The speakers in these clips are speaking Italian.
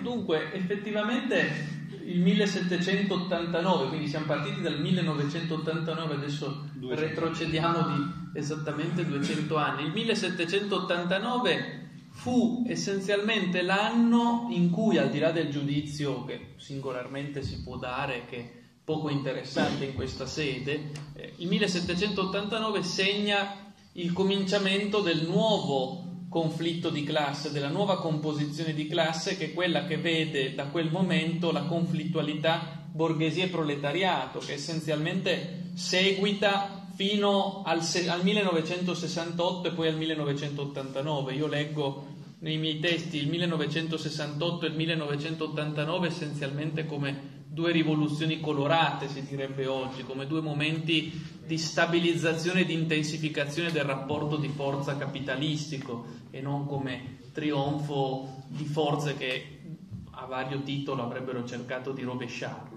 dunque, effettivamente il 1789, quindi siamo partiti dal 1989, adesso 200. retrocediamo di esattamente 200 anni. Il 1789 fu essenzialmente l'anno in cui, al di là del giudizio che singolarmente si può dare, che è poco interessante in questa sede, eh, il 1789 segna il cominciamento del nuovo conflitto di classe, della nuova composizione di classe che è quella che vede da quel momento la conflittualità borghesia e proletariato, che essenzialmente seguita fino al, al 1968 e poi al 1989. Io leggo nei miei testi il 1968 e il 1989 essenzialmente come due rivoluzioni colorate, si direbbe oggi, come due momenti di stabilizzazione e di intensificazione del rapporto di forza capitalistico e non come trionfo di forze che a vario titolo avrebbero cercato di rovesciarlo.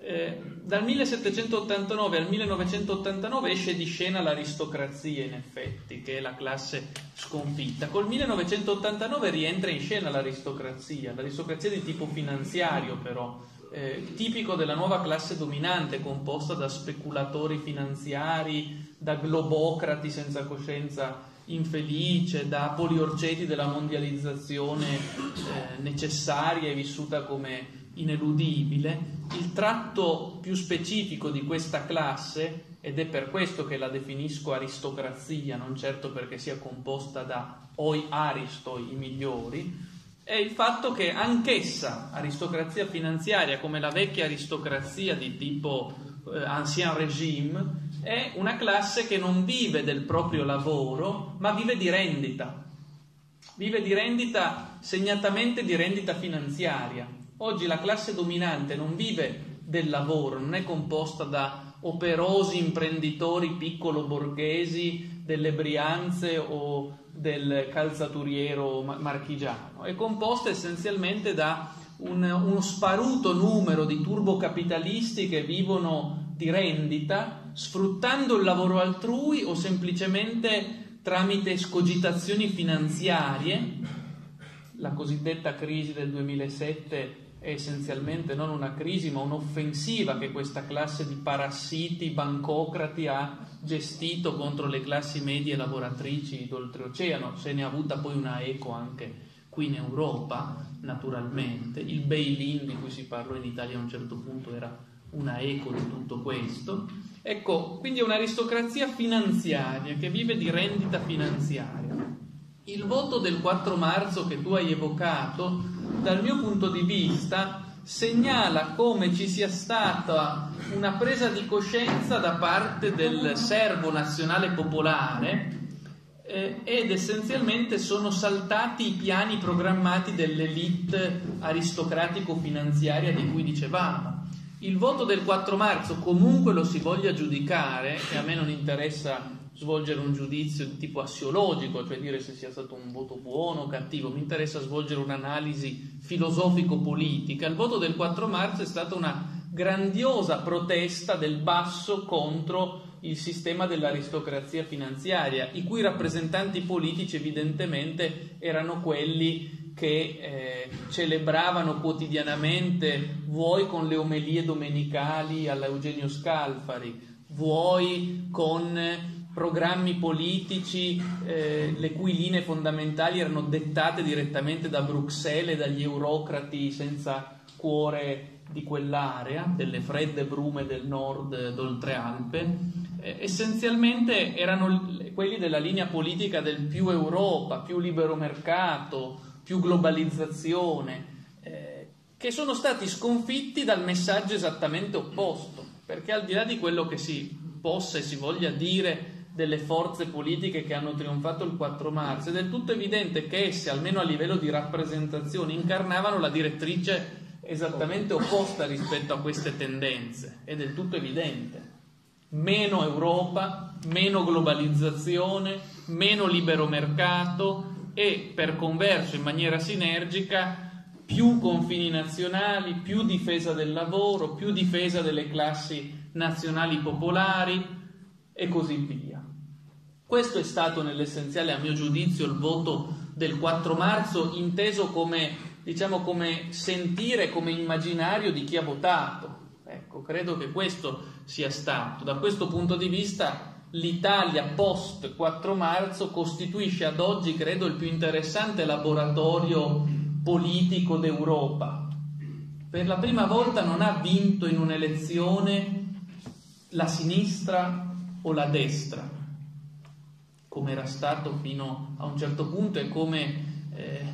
Eh, dal 1789 al 1989 esce di scena l'aristocrazia, in effetti, che è la classe sconfitta. Col 1989 rientra in scena l'aristocrazia, l'aristocrazia di tipo finanziario però, eh, tipico della nuova classe dominante composta da speculatori finanziari, da globocrati senza coscienza infelice, da poliorceti della mondializzazione eh, necessaria e vissuta come ineludibile. Il tratto più specifico di questa classe, ed è per questo che la definisco aristocrazia, non certo perché sia composta da oi aristoi, i migliori, è il fatto che anch'essa, aristocrazia finanziaria, come la vecchia aristocrazia di tipo eh, ancien régime, è una classe che non vive del proprio lavoro, ma vive di rendita. Vive di rendita, segnatamente di rendita finanziaria. Oggi la classe dominante non vive del lavoro, non è composta da operosi imprenditori piccolo borghesi delle Brianze o del calzaturiero marchigiano, è composta essenzialmente da un, uno sparuto numero di turbocapitalisti che vivono di rendita, sfruttando il lavoro altrui o semplicemente tramite escogitazioni finanziarie. La cosiddetta crisi del 2007 è essenzialmente non una crisi ma un'offensiva che questa classe di parassiti bancocrati ha gestito contro le classi medie lavoratrici d'oltreoceano, se ne ha avuta poi una eco anche qui in Europa, naturalmente. Il bail-in di cui si parlò in Italia a un certo punto era una eco di tutto questo. Ecco, quindi è un'aristocrazia finanziaria che vive di rendita finanziaria. Il voto del 4 marzo che tu hai evocato dal mio punto di vista segnala come ci sia stata una presa di coscienza da parte del servo nazionale popolare eh, ed essenzialmente sono saltati i piani programmati dell'elite aristocratico-finanziaria di cui dicevamo. Il voto del 4 marzo, comunque lo si voglia giudicare, e a me non interessa svolgere un giudizio di tipo assiologico, cioè dire se sia stato un voto buono o cattivo, mi interessa svolgere un'analisi filosofico-politica. Il voto del 4 marzo è stata una grandiosa protesta del basso contro il sistema dell'aristocrazia finanziaria, i cui rappresentanti politici evidentemente erano quelli che eh, celebravano quotidianamente, vuoi con le omelie domenicali alla Eugenio Scalfari, vuoi con programmi politici eh, le cui linee fondamentali erano dettate direttamente da Bruxelles e dagli eurocrati senza cuore di quell'area, delle fredde brume del nord d'Oltrealpe, eh, essenzialmente erano quelli della linea politica del più Europa, più libero mercato, più globalizzazione, eh, che sono stati sconfitti dal messaggio esattamente opposto, perché al di là di quello che si possa e si voglia dire delle forze politiche che hanno trionfato il 4 marzo, è del tutto evidente che esse, almeno a livello di rappresentazione, incarnavano la direttrice esattamente opposta rispetto a queste tendenze, è del tutto evidente. Meno Europa, meno globalizzazione, meno libero mercato e per converso in maniera sinergica più confini nazionali, più difesa del lavoro, più difesa delle classi nazionali popolari e così via. Questo è stato nell'essenziale, a mio giudizio, il voto del 4 marzo, inteso come diciamo, come sentire, come immaginario di chi ha votato. Ecco, credo che questo sia stato. Da questo punto di vista l'Italia post 4 marzo costituisce ad oggi, credo, il più interessante laboratorio politico d'Europa. Per la prima volta non ha vinto in un'elezione la sinistra o la destra, come era stato fino a un certo punto e come eh,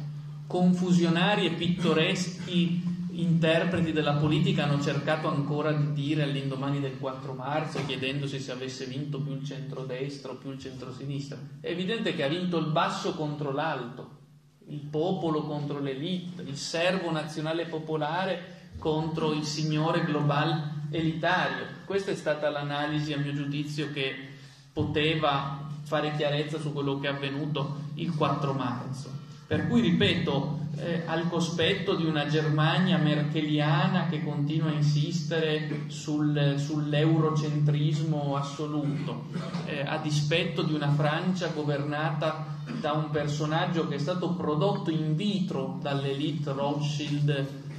confusionari e pittoreschi interpreti della politica hanno cercato ancora di dire all'indomani del 4 marzo, chiedendosi se avesse vinto più il centrodestra o più il centrosinistra. È evidente che ha vinto il basso contro l'alto, il popolo contro l'elite, il servo nazionale popolare contro il signore global elitario. Questa è stata l'analisi, a mio giudizio, che poteva fare chiarezza su quello che è avvenuto il 4 marzo. Per cui, ripeto, eh, al cospetto di una Germania merkeliana che continua a insistere sul, sull'eurocentrismo assoluto, eh, a dispetto di una Francia governata da un personaggio che è stato prodotto in vitro dall'elite Rothschild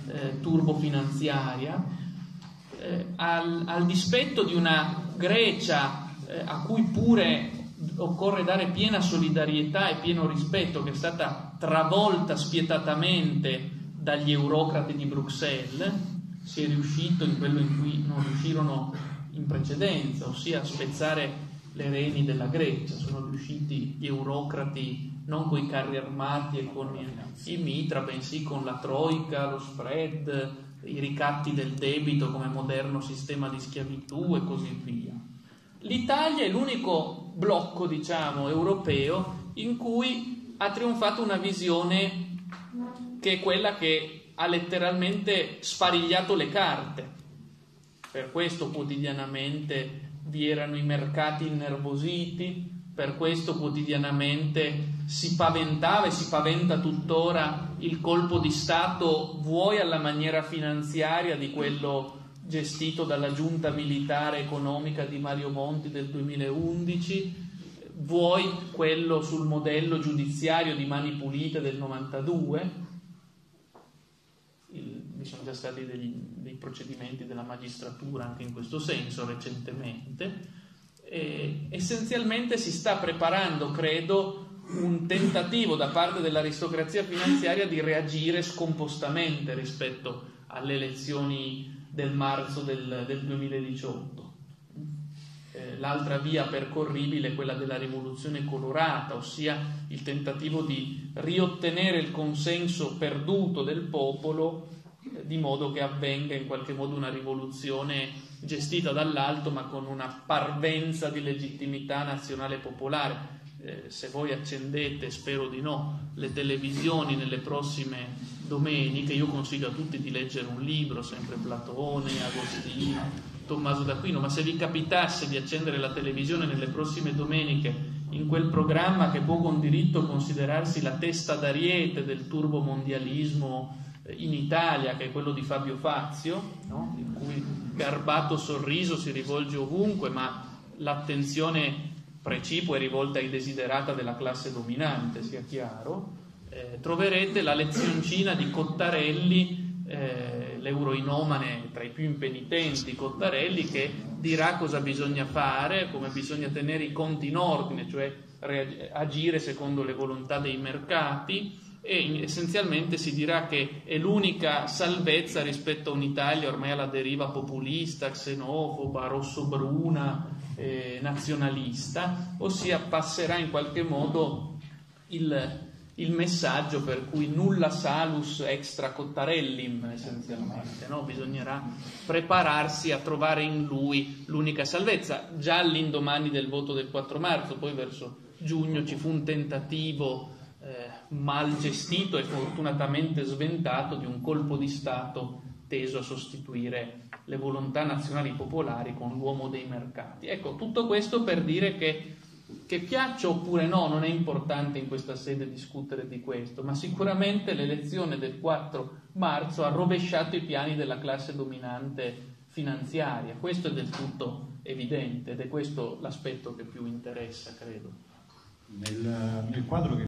eh, turbofinanziaria, eh, al, al, dispetto di una Grecia eh, a cui pure occorre dare piena solidarietà e pieno rispetto, che è stata travolta spietatamente dagli eurocrati di Bruxelles, si è riuscito in quello in cui non riuscirono in precedenza, ossia a spezzare le reni della Grecia, sono riusciti gli eurocrati non con i carri armati e con i mitra, bensì con la troica, lo spread, i ricatti del debito come moderno sistema di schiavitù e così via. L'Italia è l'unico blocco, diciamo, europeo in cui ha trionfato una visione che è quella che ha letteralmente sparigliato le carte. Per questo quotidianamente vi erano i mercati innervositi, per questo quotidianamente si paventava e si paventa tuttora il colpo di Stato, vuoi alla maniera finanziaria di quello gestito dalla giunta militare economica di Mario Monti del 2011, vuoi quello sul modello giudiziario di Mani Pulite del 92, vi sono già stati degli, dei procedimenti della magistratura anche in questo senso recentemente, e essenzialmente si sta preparando, credo, un tentativo da parte dell'aristocrazia finanziaria di reagire scompostamente rispetto alle elezioni del marzo del, del 2018. Eh, l'altra via percorribile è quella della rivoluzione colorata, ossia il tentativo di riottenere il consenso perduto del popolo eh, di modo che avvenga in qualche modo una rivoluzione gestita dall'alto ma con una parvenza di legittimità nazionale popolare. Eh, se voi accendete, spero di no, le televisioni nelle prossime domeniche, io consiglio a tutti di leggere un libro, sempre Platone, Agostino, Tommaso d'Aquino, ma se vi capitasse di accendere la televisione nelle prossime domeniche in quel programma che può con diritto considerarsi la testa d'ariete del turbomondialismo eh, in Italia, che è quello di Fabio Fazio, no? il cui garbato sorriso si rivolge ovunque, ma l'attenzione precipua è rivolta ai desiderata della classe dominante, sia chiaro, eh, troverete la lezioncina di Cottarelli, eh, l'euroinomane tra i più impenitenti, Cottarelli, che dirà cosa bisogna fare, come bisogna tenere i conti in ordine, cioè agire secondo le volontà dei mercati e essenzialmente si dirà che è l'unica salvezza rispetto a un'Italia ormai alla deriva populista, xenofoba, rossobruna, eh, nazionalista, ossia passerà in qualche modo il, il messaggio per cui nulla salus extra cottarellim essenzialmente, no? bisognerà prepararsi a trovare in lui l'unica salvezza. Già all'indomani del voto del 4 marzo, poi verso giugno ci fu un tentativo eh, mal gestito e fortunatamente sventato di un colpo di Stato teso a sostituire le volontà nazionali popolari con l'uomo dei mercati. Ecco, tutto questo per dire che che piaccia oppure no, non è importante in questa sede discutere di questo, ma sicuramente l'elezione del 4 marzo ha rovesciato i piani della classe dominante finanziaria, questo è del tutto evidente ed è questo l'aspetto che più interessa, credo. Nel, nel quadro che